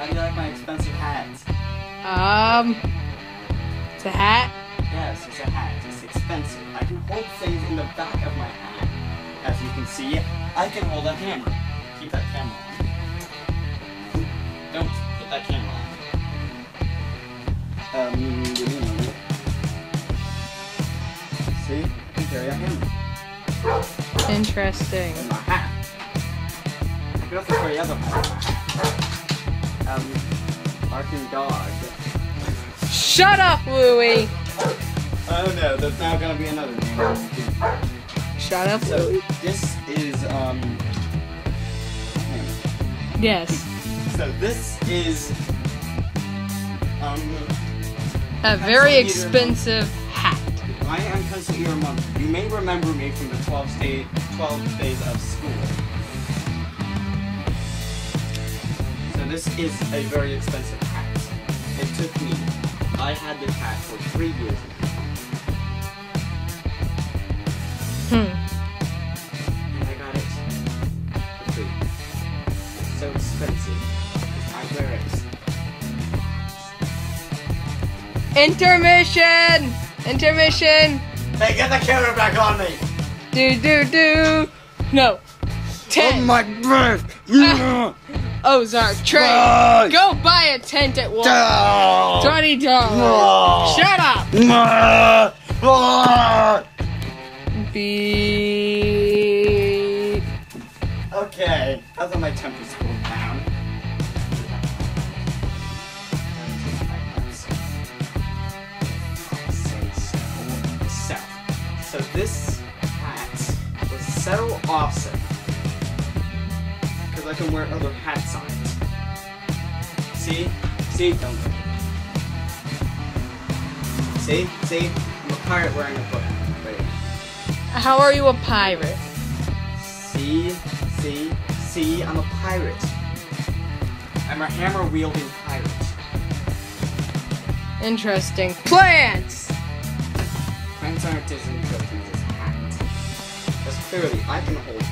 How do you like my expensive hat? Um, it's a hat. Yes, it's a hat. It's expensive. I can hold things in the back of my hat. As you can see, I can hold a hammer. Keep that camera on. Don't put that camera on. Um, see? I can carry a hammer Interesting. in my hat. I can also carry other hats. Um, barking dog. Shut up, Louie. Oh no, there's now gonna be another name. Shut up, So Louie. this is um. Yes. So this is um. A very expensive hat. I am Pencil Eater Monk. You may remember me from the 12 day, 12 days of school. So this is a very expensive hat. It took me. I had this hat for three years. Hmm. and I got it for free. It's so expensive. I wear it. Intermission! Intermission! Hey, get the camera back on me! Do do do. No. Ten. Oh my god! Ozark Trail. Fuck. Go buy a tent at Walmart. Twenty dollars. Shut up. up! Beep. Okay, that's when my temper's cooled down. So, so this hat was so awesome I can wear other hats on it. See, see, don't look. See, see, I'm a pirate wearing a book. Wait. How are you a pirate? See, see, see, I'm a pirate. I'm a hammer wielding pirate. Interesting. Plants. Plants aren't as important as hat. Because clearly I can hold